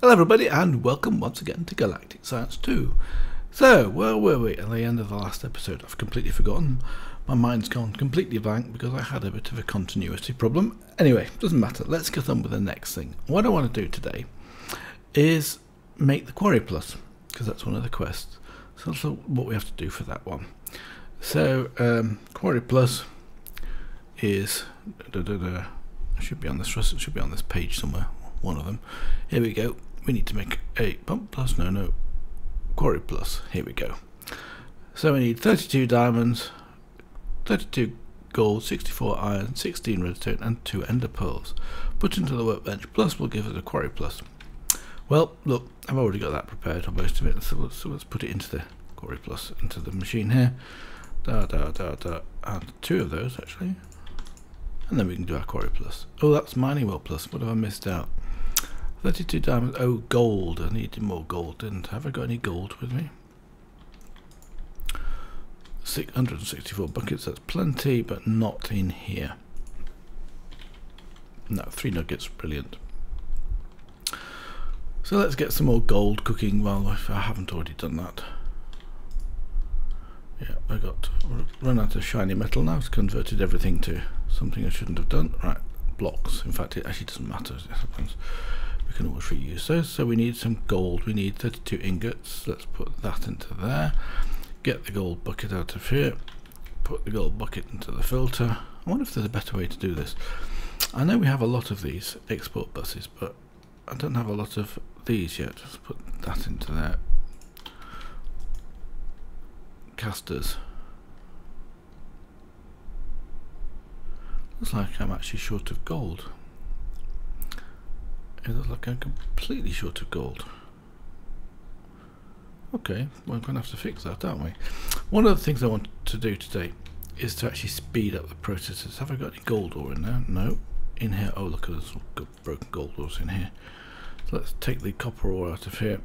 Hello everybody and welcome once again to Galactic Science 2. So, where were we at the end of the last episode? I've completely forgotten. My mind's gone completely blank because I had a bit of a continuity problem. Anyway, doesn't matter. Let's get on with the next thing. What I want to do today is make the Quarry Plus because that's one of the quests. So that's what we have to do for that one. So, um, Quarry Plus is... Da, da, da, should be on this should be on this page somewhere one of them here we go we need to make a pump plus, no, no, quarry plus. Here we go. So we need 32 diamonds, 32 gold, 64 iron, 16 redstone, and 2 ender pearls. Put into the workbench, plus will give us a quarry plus. Well, look, I've already got that prepared on most of it, so let's, so let's put it into the quarry plus, into the machine here. Da, da, da, da, and two of those actually. And then we can do our quarry plus. Oh, that's mining well plus. What have I missed out? 32 diamonds. Oh, gold. I needed more gold, didn't? Have I got any gold with me? 664 buckets. That's plenty, but not in here. No, three nuggets. Brilliant. So let's get some more gold cooking while if I haven't already done that. Yeah, I got run out of shiny metal now. It's converted everything to something I shouldn't have done. Right, blocks. In fact, it actually doesn't matter. It happens we can always reuse those. So we need some gold. We need 32 ingots. Let's put that into there. Get the gold bucket out of here. Put the gold bucket into the filter. I wonder if there's a better way to do this. I know we have a lot of these export buses but I don't have a lot of these yet. Let's put that into there. Casters. Looks like I'm actually short of gold it looks like I'm completely short of gold. Okay, well, we're going to have to fix that, aren't we? One of the things I want to do today is to actually speed up the processes. Have I got any gold ore in there? No. In here, oh look, there's broken gold ores in here. So let's take the copper ore out of here.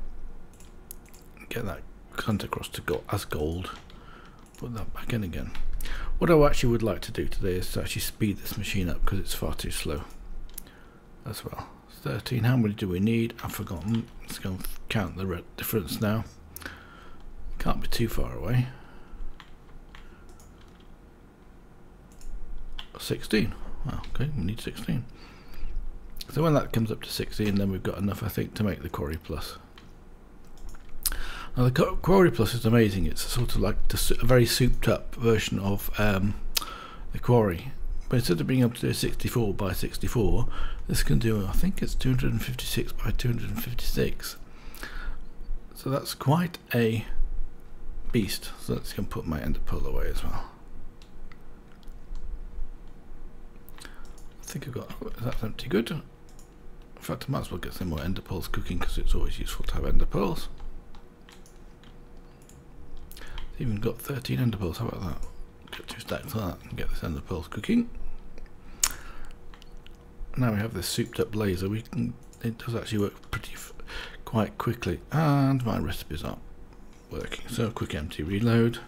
Get that sent across to go as gold. Put that back in again. What I actually would like to do today is to actually speed this machine up because it's far too slow as well. 13. How many do we need? I've forgotten. Let's go and count the difference now. Can't be too far away. 16. Well, okay, we need 16. So when that comes up to 16, then we've got enough, I think, to make the Quarry Plus. Now the Quarry Plus is amazing. It's sort of like a very souped up version of um, the Quarry. But instead of being able to do 64 by 64, this can do, I think it's 256 by 256. So that's quite a beast. So let's go put my ender pearl away as well. I think I've got, oh, that's empty good. In fact, I might as well get some more ender pearls cooking because it's always useful to have ender pearls. Even got 13 ender pearls, how about that? Get two stacks of that and get this ender pearls cooking. Now we have this souped up laser, we can it does actually work pretty quite quickly. And my recipes are working. So quick empty reload.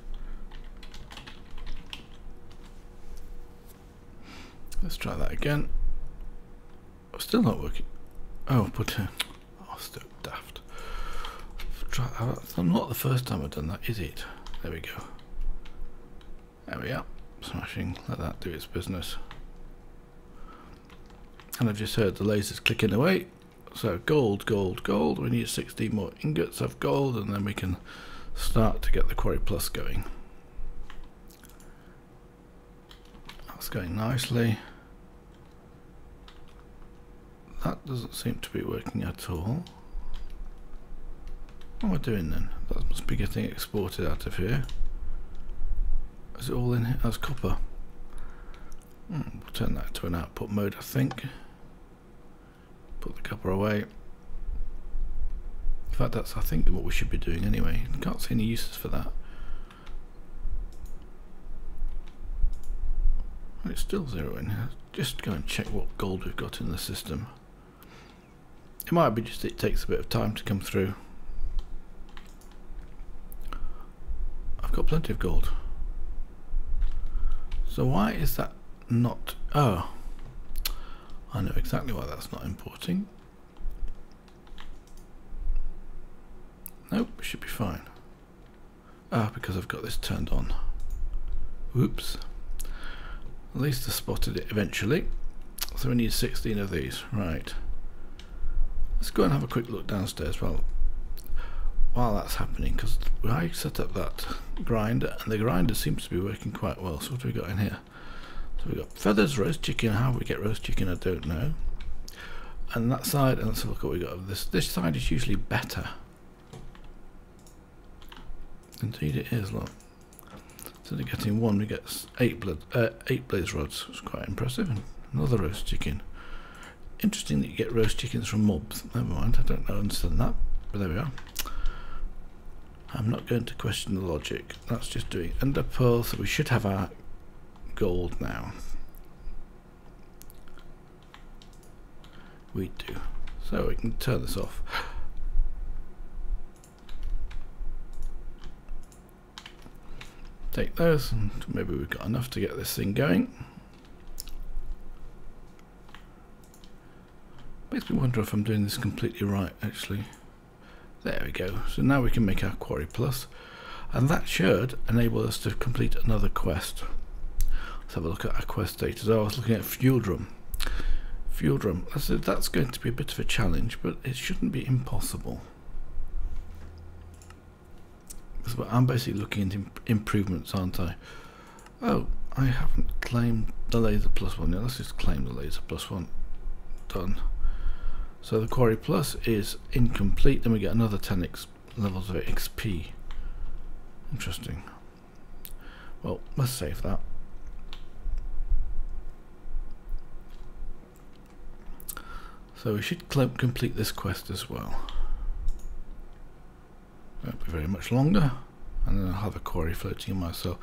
Let's try that again. Still not working. Oh, but uh, oh, still daft. Try, that's not the first time I've done that, is it? There we go. There we are. Smashing. Let that do its business. And I've just heard the lasers clicking away. So gold, gold, gold. We need 16 more ingots of gold and then we can start to get the Quarry Plus going. That's going nicely. That doesn't seem to be working at all. What am I doing then? That must be getting exported out of here. Is all in here? That's copper. Hmm, we'll turn that to an output mode, I think. Put the copper away. In fact, that's I think what we should be doing anyway. Can't see any uses for that. it's still zeroing. Just go and check what gold we've got in the system. It might be just it takes a bit of time to come through. I've got plenty of gold. So why is that not... Oh. I know exactly why that's not importing. Nope, should be fine. Ah, because I've got this turned on. Whoops. At least I spotted it eventually. So we need 16 of these. Right. Let's go and have a quick look downstairs well while that's happening because I set up that grinder and the grinder seems to be working quite well. So what have we got in here? So we've got feathers, roast chicken. How we get roast chicken I don't know. And that side, and let's look what we got. This this side is usually better. Indeed it is, look. Instead of getting one, we get eight blood, uh, eight blaze rods. It's quite impressive. And another roast chicken. Interesting that you get roast chickens from mobs. Never mind, I don't know understand that. But there we are. I'm not going to question the logic. That's just doing ender pearl, so we should have our gold now. We do. So we can turn this off. Take those, and maybe we've got enough to get this thing going. Makes me wonder if I'm doing this completely right, actually. There we go. So now we can make our Quarry Plus, and that should enable us to complete another quest. Let's have a look at our quest status. Oh, I was looking at Fuel Drum. Fuel Drum. That's going to be a bit of a challenge, but it shouldn't be impossible. So I'm basically looking at improvements, aren't I? Oh, I haven't claimed the laser plus one yet. Let's just claim the laser plus one. Done. So the Quarry Plus is incomplete, then we get another 10 x levels of XP. Interesting. Well, let's save that. So we should complete this quest as well. Won't be very much longer, and then I'll have a quarry floating in myself.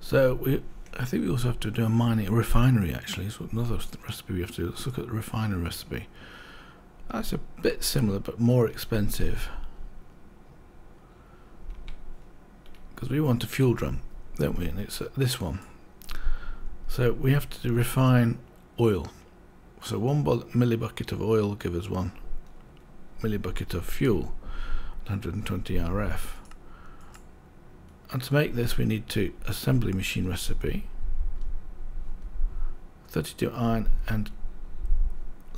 So we, I think we also have to do a mining a refinery. Actually, so another recipe we have to do. Let's look at the refinery recipe. That's a bit similar but more expensive. Because we want a fuel drum, don't we? And it's uh, this one. So we have to refine oil. So one millibucket of oil give us one millibucket of fuel, 120 RF. And to make this we need to assembly machine recipe, 32 iron and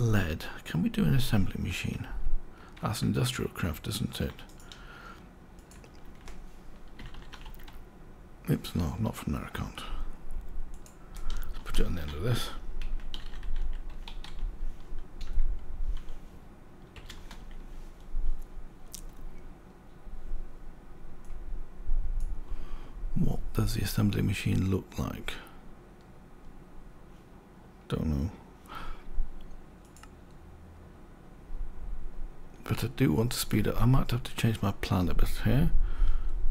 lead. Can we do an assembly machine? That's industrial craft, isn't it? Oops, no, not from there I can't. Let's put it on the end of this. What does the assembly machine look like? Don't know. But I do want to speed up. I might have to change my plan a bit here.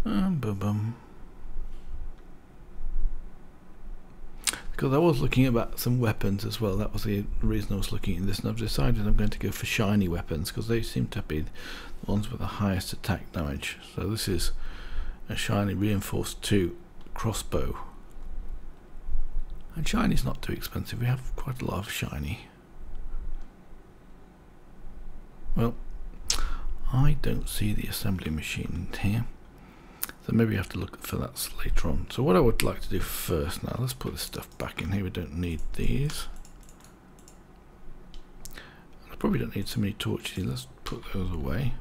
Um, boom, boom. Because I was looking about some weapons as well. That was the reason I was looking at this, and I've decided I'm going to go for shiny weapons because they seem to be the ones with the highest attack damage. So this is a shiny reinforced 2 crossbow. And shiny's not too expensive. We have quite a lot of shiny. Well, I don't see the assembly machine in here. So maybe you have to look for that later on. So what I would like to do first now, let's put this stuff back in here. We don't need these. I probably don't need so many torches. Let's put those away.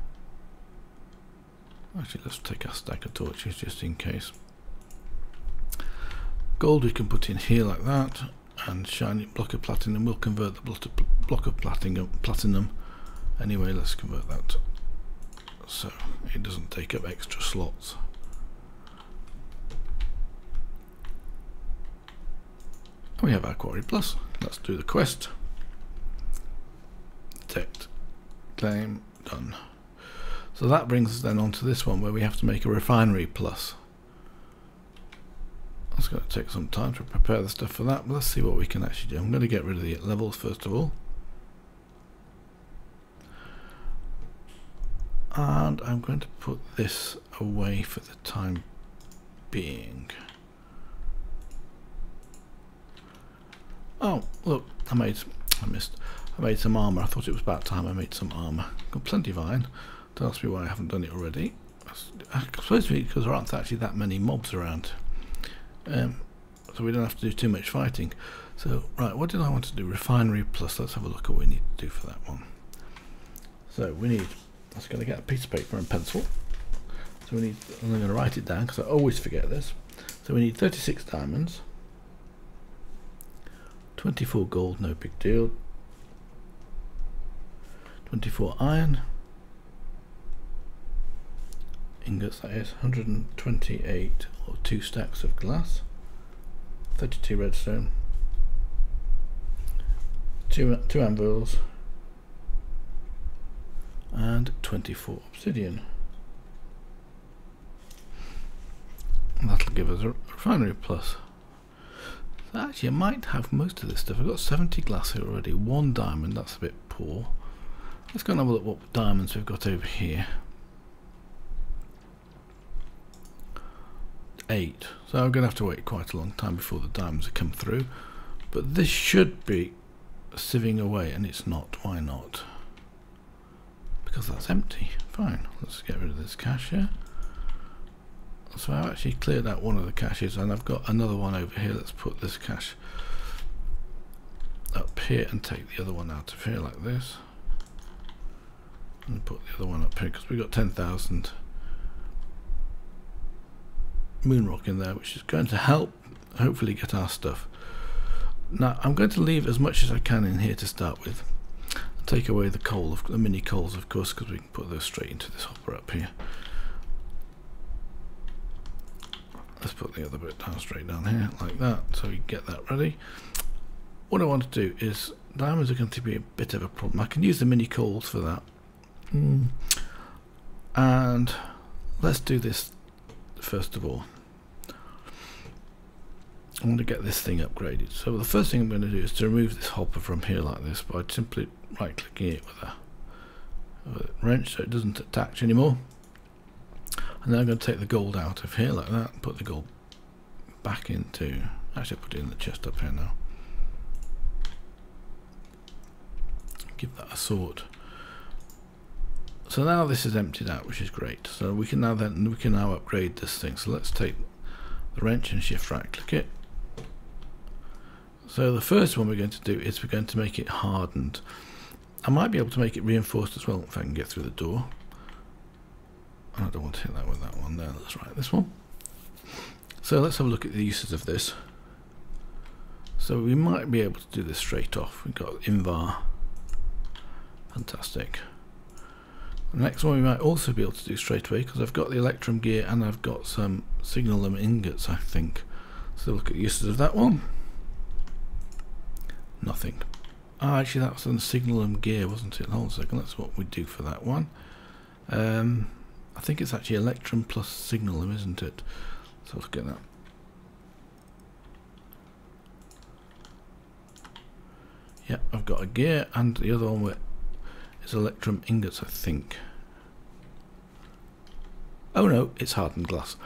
Actually, let's take a stack of torches just in case. Gold we can put in here like that. And shiny block of platinum. We'll convert the block of platinum. platinum. Anyway, let's convert that so it doesn't take up extra slots. We have our Quarry Plus. Let's do the quest. Detect. Claim. Done. So that brings us then on to this one where we have to make a refinery plus. It's going to take some time to prepare the stuff for that, but let's see what we can actually do. I'm going to get rid of the levels first of all. And I'm going to put this away for the time being. Oh, look, I made, I missed, I made some armour. I thought it was about time I made some armour. Got plenty of iron. Don't ask me why I haven't done it already. I suppose because there aren't actually that many mobs around. Um, so we don't have to do too much fighting. So, right, what did I want to do? Refinery plus, let's have a look at what we need to do for that one. So we need, I was going to get a piece of paper and pencil. So we need, I'm going to write it down because I always forget this. So we need 36 diamonds, 24 gold, no big deal, 24 iron, ingots, that is. 128 or two stacks of glass, 32 redstone, two, two anvils, and 24 obsidian. That'll give us a refinery plus. So actually, I might have most of this stuff. I've got 70 glass here already, one diamond, that's a bit poor. Let's go and have a look what diamonds we've got over here. Eight. So I'm going to have to wait quite a long time before the diamonds come through. But this should be sieving away, and it's not. Why not? Because that's empty. Fine. Let's get rid of this cache here. So I've actually cleared out one of the caches, and I've got another one over here. Let's put this cache up here and take the other one out of here like this and put the other one up here because we've got 10,000 moon rock in there which is going to help hopefully get our stuff now I'm going to leave as much as I can in here to start with take away the coal of the mini coals of course because we can put those straight into this hopper up here let's put the other bit down straight down here like that so we get that ready what I want to do is diamonds are going to be a bit of a problem I can use the mini coals for that Mm. And let's do this first of all. I want to get this thing upgraded. So the first thing I'm going to do is to remove this hopper from here like this by simply right clicking it with a, with a wrench so it doesn't attach anymore. And then I'm going to take the gold out of here like that put the gold back into, actually put it in the chest up here now. Give that a sort so now this is emptied out which is great so we can now then we can now upgrade this thing so let's take the wrench and shift right click it so the first one we're going to do is we're going to make it hardened. I might be able to make it reinforced as well if I can get through the door. I don't want to hit that with that one. There let's write this one. So let's have a look at the uses of this. So we might be able to do this straight off. We've got invar. Fantastic. The next one we might also be able to do straight away because I've got the electrum gear and I've got some signal signalum ingots I think. So look at the uses of that one. Nothing. Oh, actually that was on signalum gear wasn't it? Hold on a second, that's what we do for that one. Um, I think it's actually electrum plus signalum isn't it? So let's get that. Yeah, I've got a gear and the other one is electrum ingots, I think. Oh no, it's hardened glass.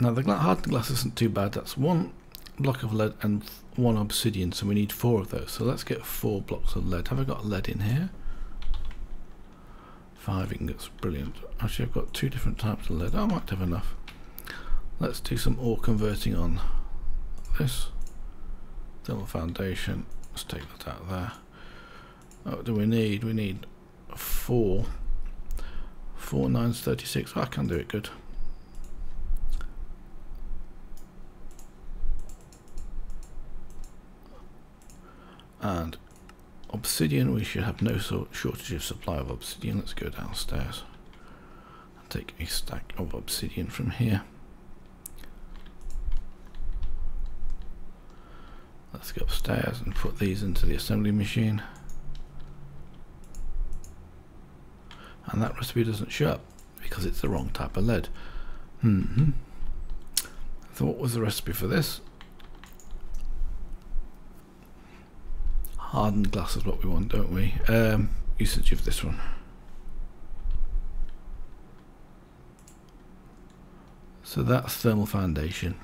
Now the hardened glass isn't too bad. That's one block of lead and one obsidian, so we need four of those. So let's get four blocks of lead. Have I got lead in here? Five ingots, brilliant. Actually, I've got two different types of lead. I might have enough. Let's do some ore converting on this. Thermal foundation. Let's take that out there. What do we need? We need four. Four nines thirty six. I can do it good. And obsidian, we should have no shortage of supply of obsidian. Let's go downstairs and take a stack of obsidian from here. Let's go upstairs and put these into the assembly machine. and that recipe doesn't show up because it's the wrong type of lead. Mm -hmm. So what was the recipe for this? Hardened glass is what we want, don't we? Um, usage of this one. So that's thermal foundation.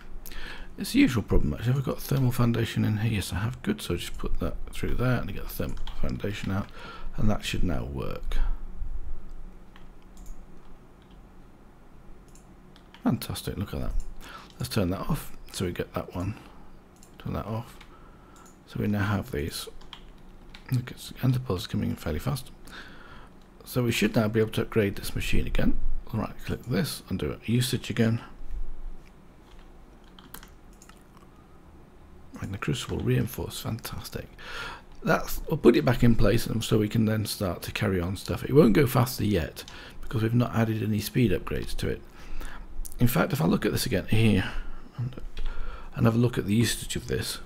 It's the usual problem actually. I've got thermal foundation in here. Yes, I have. Good. So I just put that through there and get the thermal foundation out, and that should now work. Fantastic, look at that. Let's turn that off. So we get that one. Turn that off. So we now have these. Look, it's Enterprise coming in fairly fast. So we should now be able to upgrade this machine again. Right click this and do usage again. Magma Crucible reinforced, fantastic. That's I'll put it back in place and so we can then start to carry on stuff. It won't go faster yet because we've not added any speed upgrades to it. In fact, if I look at this again here and have a look at the usage of this,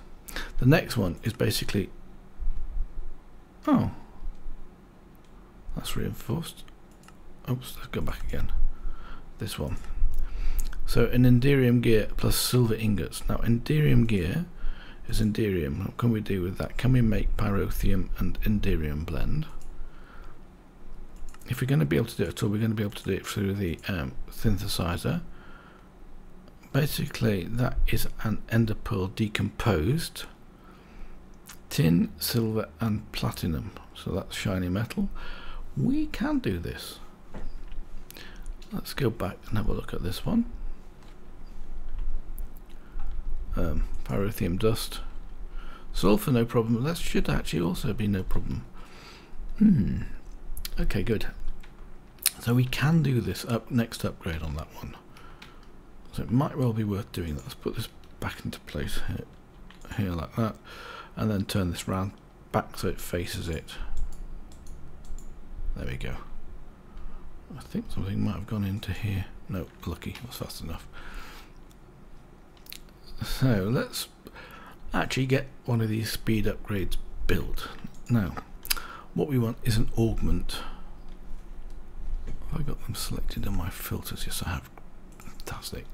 the next one is basically oh that's reinforced. Oops, let's go back again. This one. So an Enderium gear plus silver ingots. Now Enderium gear is Enderium. What can we do with that? Can we make Pyrotheum and Enderium blend? If we're going to be able to do it at all, we're going to be able to do it through the um, synthesizer. Basically, that is an ender pearl decomposed. Tin, silver and platinum. So that's shiny metal. We can do this. Let's go back and have a look at this one. Um, pyrotheum dust. Sulfur, no problem. That should actually also be no problem. Hmm. Okay, good. So we can do this up next upgrade on that one. So it might well be worth doing that. Let's put this back into place here, here like that. And then turn this round back so it faces it. There we go. I think something might have gone into here. No, lucky, that's fast enough. So let's actually get one of these speed upgrades built. Now, what we want is an augment. Have I got them selected in my filters? Yes, I have. Fantastic.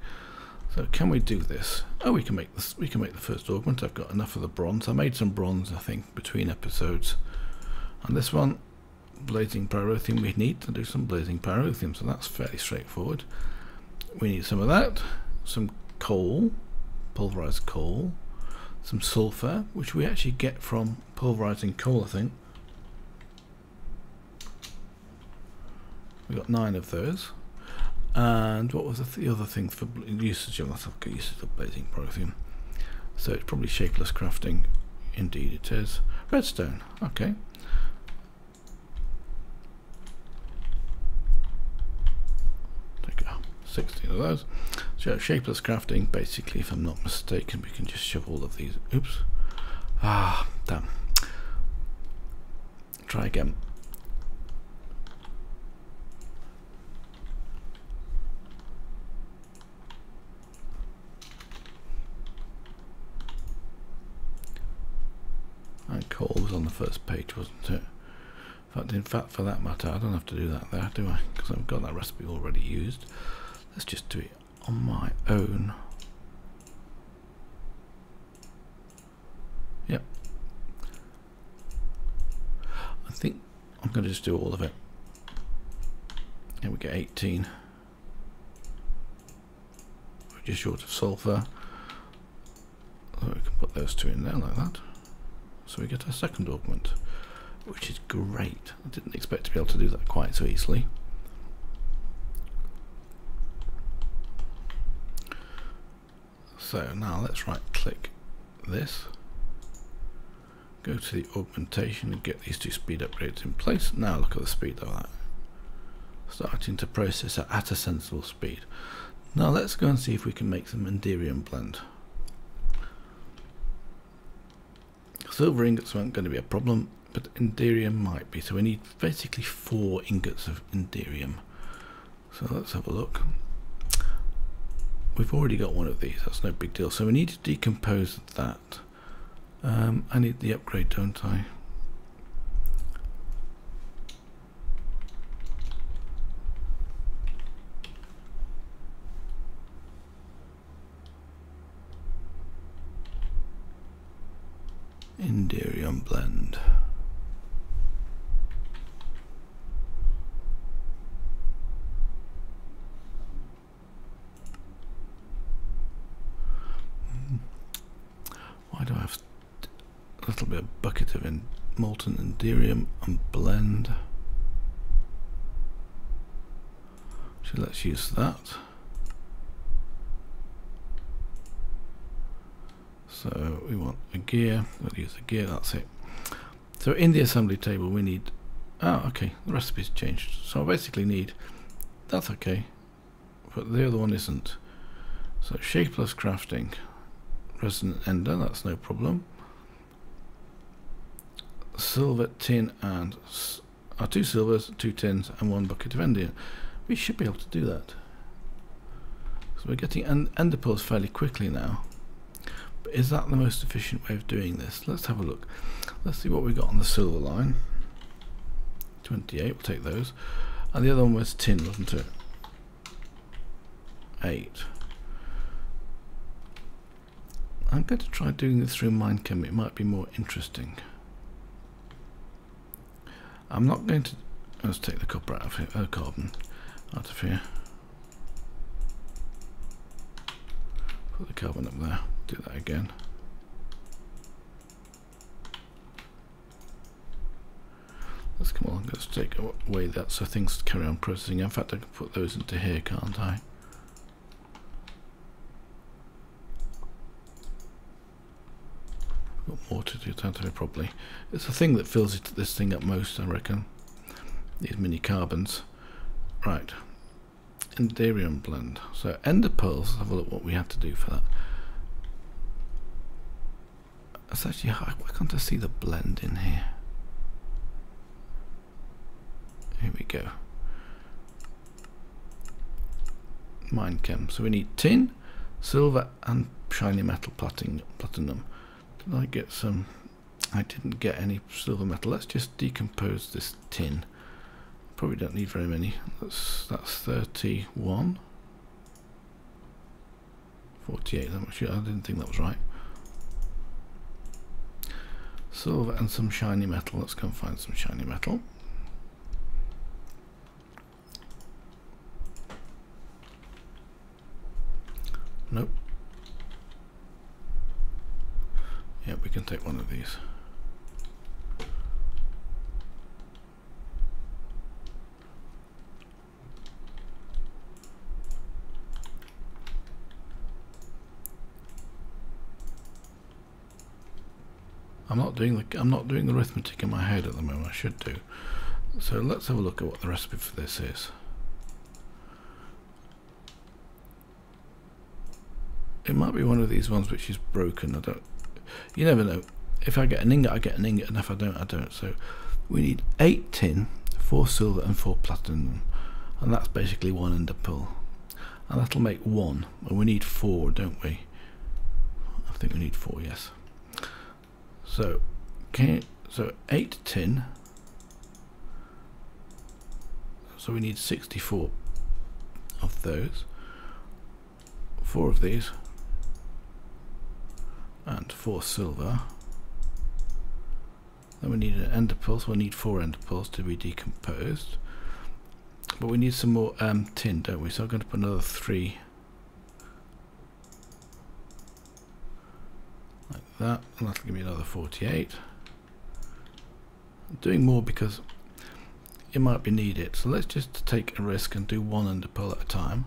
So can we do this? Oh, we can make this. We can make the first augment. I've got enough of the bronze. I made some bronze, I think, between episodes. And this one, blazing pyrotheum. we need to do some blazing pyrotheum, So that's fairly straightforward. We need some of that, some coal, pulverized coal, some sulfur, which we actually get from pulverizing coal, I think. We got nine of those. And what was the, th the other thing for usage of that? Okay, usage of blazing pyrotheum. So it's probably shapeless crafting. Indeed, it is. Redstone. Okay. Take 16 of those. So shapeless crafting, basically, if I'm not mistaken, we can just shove all of these. Oops. Ah, damn. Try again. And coal was on the first page, wasn't it? In fact, in fact, for that matter, I don't have to do that there, do I? Because I've got that recipe already used. Let's just do it on my own. Yep. I think I'm going to just do all of it. Here we get 18. We're just short of sulfur. So we can put those two in there like that. So we get a second augment, which is great. I didn't expect to be able to do that quite so easily. So now let's right click this, go to the augmentation and get these two speed upgrades in place. Now look at the speed of that. Starting to process at a sensible speed. Now let's go and see if we can make some Enderium blend. Silver ingots aren't going to be a problem, but Enderium might be. So we need basically four ingots of Enderium. So let's have a look we've already got one of these, that's no big deal. So we need to decompose that. Um, I need the upgrade, don't I? Enderium blend. Hmm. Why do I have a little bit of bucket of in molten enderium and blend. So let's use that. So we want a gear, we'll use a gear, that's it. So in the assembly table we need, oh okay, the recipe's changed. So I basically need, that's okay, but the other one isn't. So shapeless crafting, resonant ender, that's no problem. Silver, tin and, uh, two silvers, two tins and one bucket of ender. We should be able to do that. So we're getting en ender pearls fairly quickly now. Is that the most efficient way of doing this? Let's have a look. Let's see what we got on the silver line. 28, we'll take those. And the other one was tin, wasn't it? 8. I'm going to try doing this through Minechem. It might be more interesting. I'm not going to... Let's take the copper out of here, uh, carbon out of here. Put the carbon up there. Do that again. Let's come along. Let's take away that so things carry on processing. In fact, I can put those into here, can't I? Got more to do, don't I, probably. It's the thing that fills it, this thing up most, I reckon. These mini carbons. Right. Enderium blend. So ender pearls, have a look what we had to do for that. It's actually hard. Why can't I see the blend in here? Here we go. Mine Minechem. So we need tin, silver and shiny metal platinum. Did I get some? I didn't get any silver metal. Let's just decompose this tin. Probably don't need very many. That's that's 31. 48. I'm sure I didn't think that was right. Silver and some shiny metal. Let's go and find some shiny metal. Nope. Yeah, we can take one of these. I'm not doing the I'm not doing the arithmetic in my head at the moment. I should do. So let's have a look at what the recipe for this is. It might be one of these ones which is broken. I don't. You never know. If I get an ingot, I get an ingot, and if I don't, I don't. So we need eight tin, four silver, and four platinum, and that's basically one ender pearl. And that'll make one. And we need four, don't we? I think we need four. Yes. So, can so eight tin. So we need 64 of those. Four of these. And four silver. Then we need an ender pearl, so we need four ender pearls to be decomposed. But we need some more um, tin, don't we? So I'm going to put another three that, and that'll give me another 48. I'm doing more because it might be needed. So let's just take a risk and do one ender pearl at a time.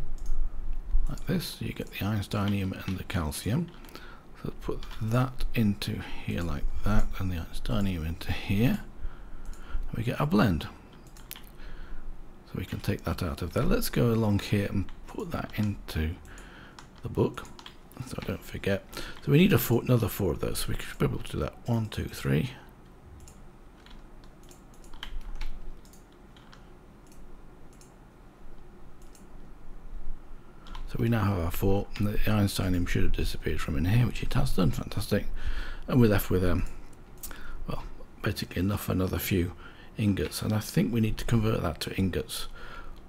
Like this, so you get the einsteinium and the calcium. So let's put that into here like that, and the einsteinium into here. And we get our blend. So we can take that out of there. Let's go along here and put that into the book so I don't forget. So we need a four, another four of those. So we should be able to do that. One, two, three. So we now have our four, the Einsteinium should have disappeared from in here, which it has done. Fantastic. And we're left with, um, well, basically enough for another few ingots. And I think we need to convert that to ingots.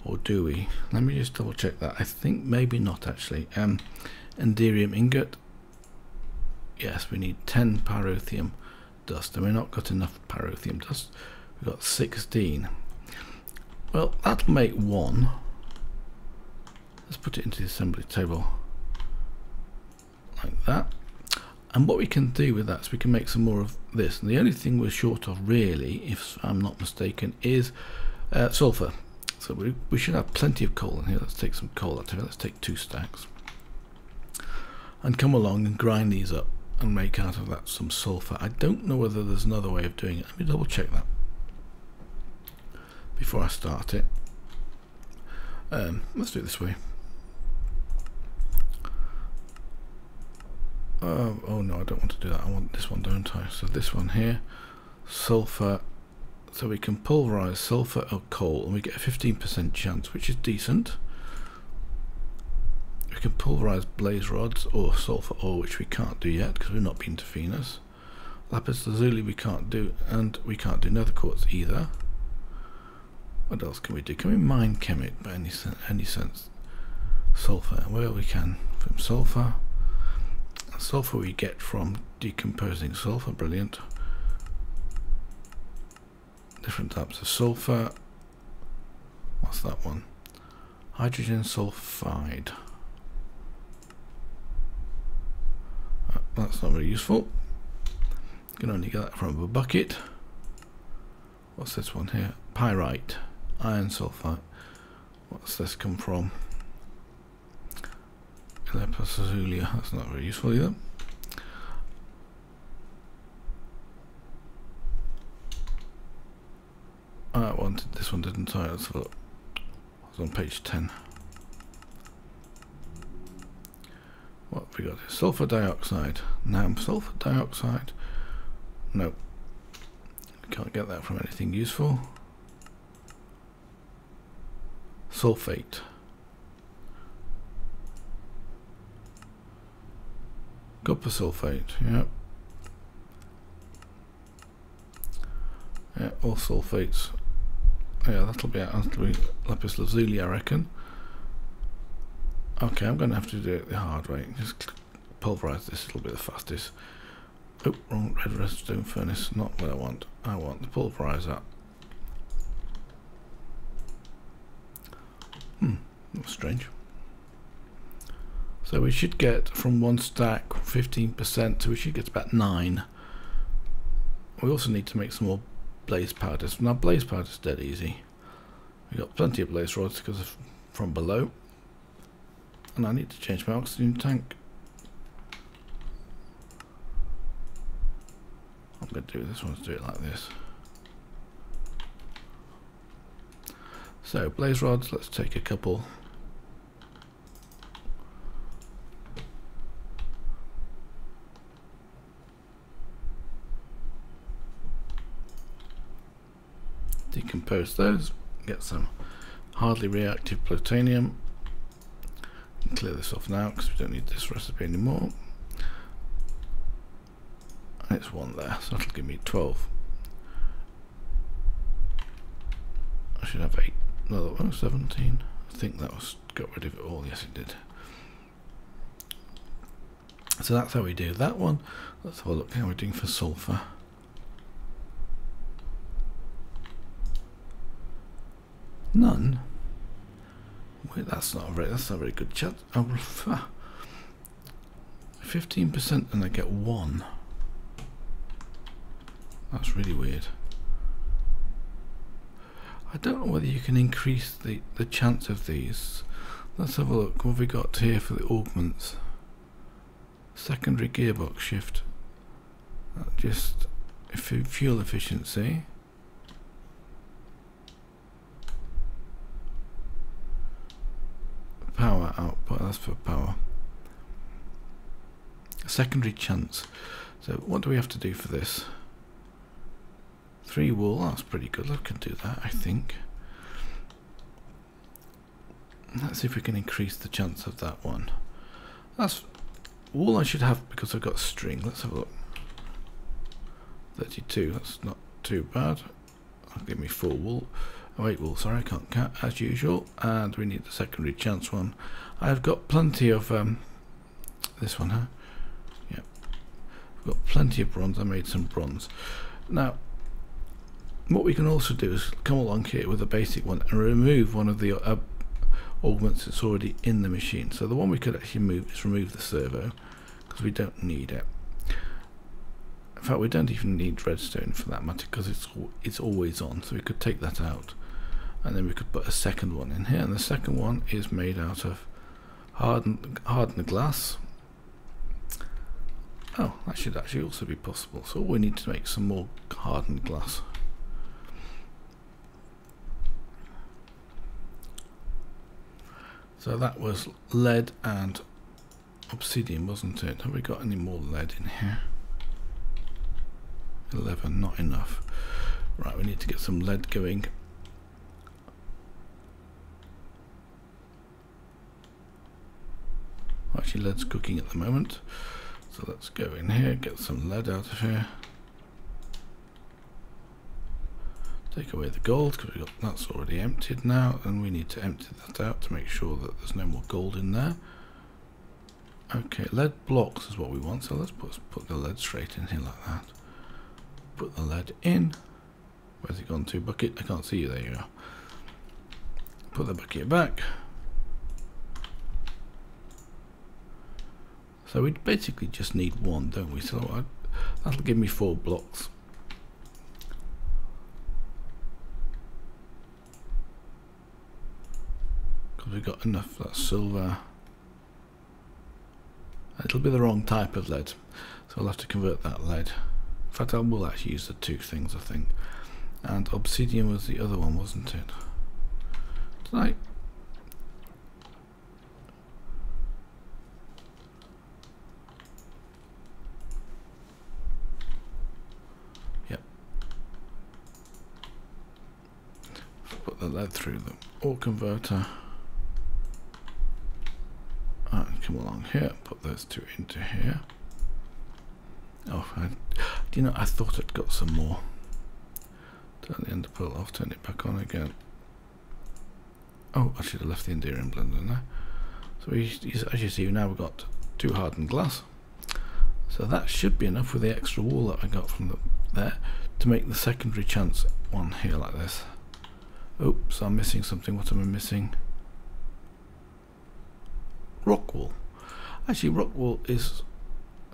Or do we? Let me just double check that. I think maybe not actually. Um, Enderium ingot. Yes, we need 10 pyrotheum dust, and we've not got enough pyrotheum dust. We've got 16. Well, that'll make one. Let's put it into the assembly table like that. And what we can do with that is we can make some more of this. And the only thing we're short of, really, if I'm not mistaken, is uh, sulfur. So we, we should have plenty of coal in here. Let's take some coal out of it. Let's take two stacks and come along and grind these up and make out of that some sulfur. I don't know whether there's another way of doing it. Let me double check that before I start it. Um, let's do it this way. Uh, oh no, I don't want to do that. I want this one, don't I? So this one here, sulfur. So we can pulverize sulfur or coal, and we get a 15% chance, which is decent. We can pulverize blaze rods or sulfur ore, which we can't do yet because we've not been to Venus. Lapis lazuli we can't do, and we can't do nether quartz either. What else can we do? Can we mine chemit by any any sense? Sulfur. Well, we can from sulfur sulfur we get from decomposing sulfur, brilliant. Different types of sulfur. What's that one? Hydrogen sulfide. That's not very useful. You can only get that from a bucket. What's this one here? Pyrite, iron sulfide. What's this come from? Lazuli, that's not very useful either. I wanted this one, didn't I? Let's look. It's on page 10. What have we got here? Sulfur dioxide. Now, sulfur dioxide. No. Can't get that from anything useful. Sulfate. Copper sulfate, yeah. Yeah, all sulfates. Yeah, that'll be, that'll be lapis lazuli, I reckon. Okay, I'm going to have to do it the hard way. Just pulverize this, it'll be the fastest. Oh, wrong red redstone furnace, not what I want. I want the pulverizer. Hmm, that's strange. So we should get from one stack 15%, so we should get about 9. We also need to make some more blaze powders. Now blaze powders dead easy. We got plenty of blaze rods because of from below. And I need to change my oxygen tank. I'm going to do this one, let's do it like this. So blaze rods, let's take a couple. decompose those, get some hardly reactive plutonium. Clear this off now because we don't need this recipe anymore. And it's one there, so that'll give me 12. I should have eight, another one, 17. I think that was got rid of it all. Yes, it did. So that's how we do that one. Let's have a look how we're doing for sulfur. None? Wait, that's not very, that's not a very good chat. Oh, 15% and I get one. That's really weird. I don't know whether you can increase the, the chance of these. Let's have a look. What have we got here for the augments? Secondary gearbox shift. just fuel efficiency. Power output, that's for power. Secondary chance. So what do we have to do for this? Three wool, that's pretty good. I can do that, I think. Let's see if we can increase the chance of that one. That's wool I should have because I've got string. Let's have a look. 32, that's not too bad. That'll give me four wool. Wait, well, sorry, I can't cut as usual. And we need the secondary chance one. I've got plenty of um, this one, huh? Yeah, I've got plenty of bronze. I made some bronze. Now, what we can also do is come along here with a basic one and remove one of the uh, augments that's already in the machine. So the one we could actually move is remove the servo because we don't need it. In fact, we don't even need redstone for that matter because it's it's always on. So we could take that out and then we could put a second one in here and the second one is made out of hardened hardened glass Oh, that should actually also be possible. So we need to make some more hardened glass. So that was lead and obsidian, wasn't it? Have we got any more lead in here? 11, not enough. Right, we need to get some lead going. Actually, lead's cooking at the moment. So let's go in here, get some lead out of here. Take away the gold because that's already emptied now, and we need to empty that out to make sure that there's no more gold in there. Okay, lead blocks is what we want, so let's put, put the lead straight in here like that. Put the lead in. Where's it gone to? Bucket? I can't see you, there you go. Put the bucket back. So we basically just need one, don't we? So I, that'll give me four blocks. Because we've got enough, that's silver. It'll be the wrong type of lead, so I'll have to convert that lead. In fact, I will actually use the two things, I think. And obsidian was the other one, wasn't it? Tonight. Put the lead through the ore converter and come along here, put those two into here. Oh, I, you know, I thought I'd got some more. Turn the ender pearl off, turn it back on again. Oh, I should have left the Enderium blender there. So we, as you see, now we've got two hardened glass. So that should be enough with the extra wall that I got from the, there to make the secondary chance one here like this. Oops, I'm missing something. What am I missing? rock wool. Actually, rock wool is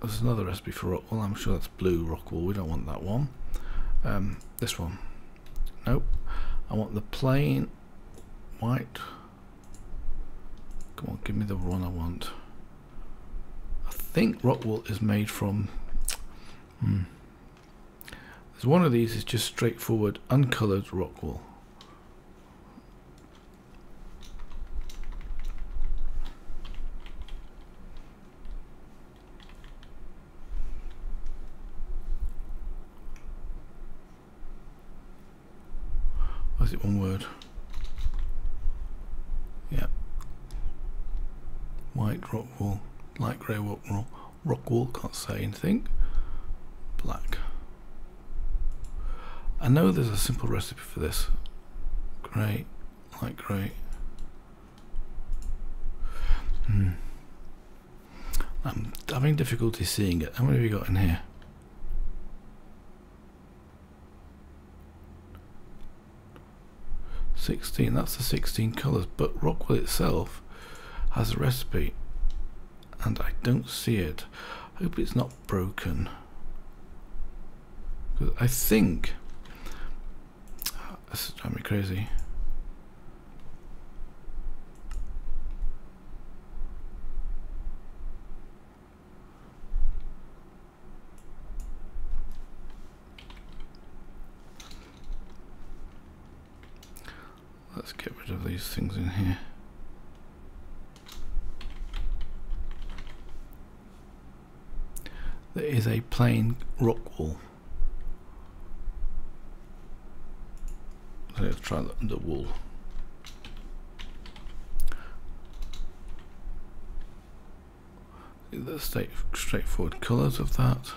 there's another recipe for rock wool. I'm sure that's blue rock wool. We don't want that one. Um, this one. Nope. I want the plain white. Come on, give me the one I want. I think rock wool is made from. Hmm. There's one of these is just straightforward uncoloured rock wool. is it one word? Yeah. White rock wool, light grey rock wool, rock wool, can't say anything. Black. I know there's a simple recipe for this. Grey, light grey. Hmm. I'm having difficulty seeing it. How many have you got in here? 16 that's the 16 colors but rock wool itself has a recipe and I don't see it hope it's not broken. I think this is driving me crazy. Let's get rid of these things in here. There is a plain rock wool. let's try the wall. The straight, straightforward colours of that.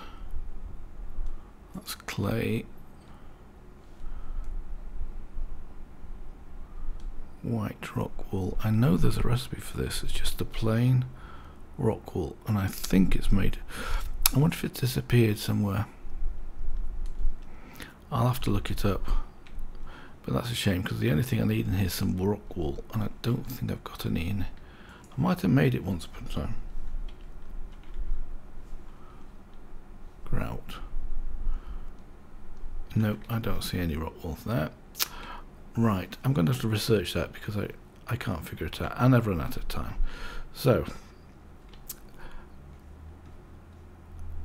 That's clay. white rock wool. I know there's a recipe for this. It's just a plain rock wool, and I think it's made. I wonder if it's disappeared somewhere. I'll have to look it up. But that's a shame because the only thing I need in here is some rock wool, and I don't think I've got any in. I might have made it once upon a time. Grout. Nope, I don't see any rock wool there. Right, I'm going to have to research that because I, I can't figure it out and I've run out of time. So,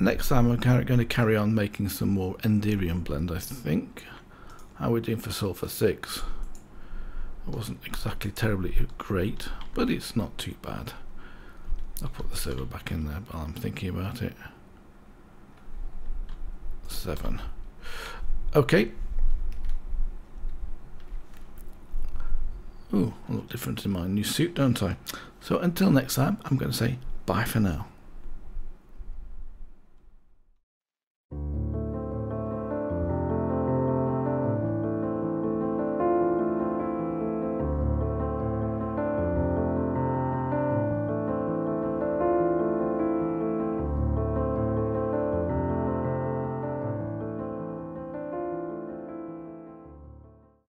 next time I'm going to carry on making some more Enderium blend, I think. How are we doing for sulfur 6? It wasn't exactly terribly great, but it's not too bad. I'll put the server back in there while I'm thinking about it. 7. Okay. Ooh, I look different in my new suit, don't I? So until next time, I'm going to say bye for now.